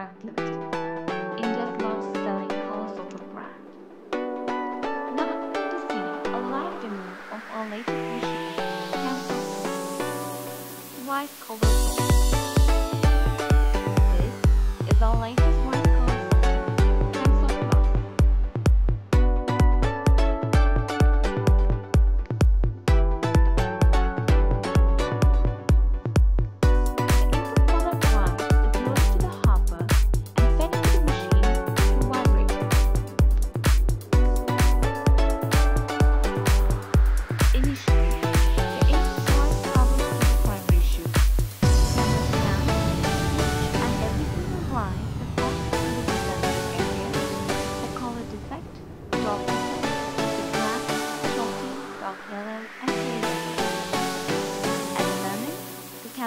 Product Limited, India's largest selling household brand. Now, to see a live demo of our latest initiative, White color.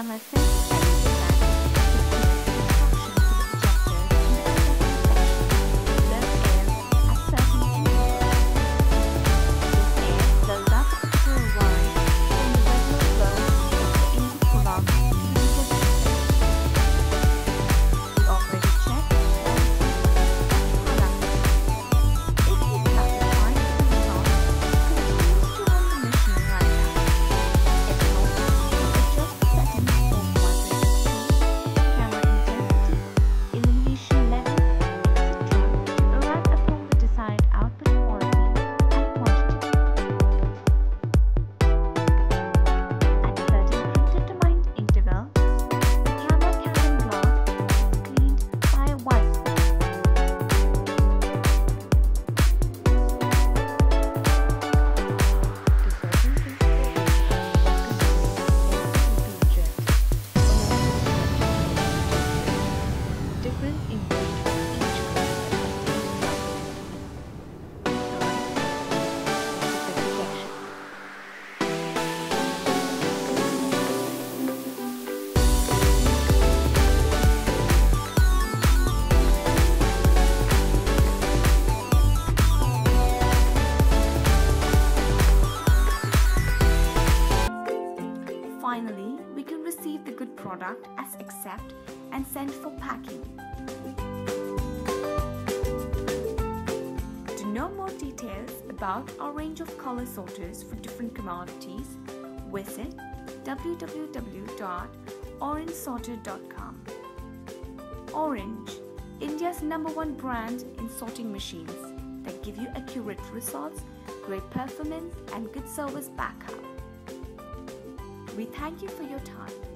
Let's see. Finally, we can receive the good product as accept and send for packing. To know more details about our range of color sorters for different commodities, visit www.orangesorter.com. Orange, India's number one brand in sorting machines that give you accurate results, great performance, and good service backup. We thank you for your time.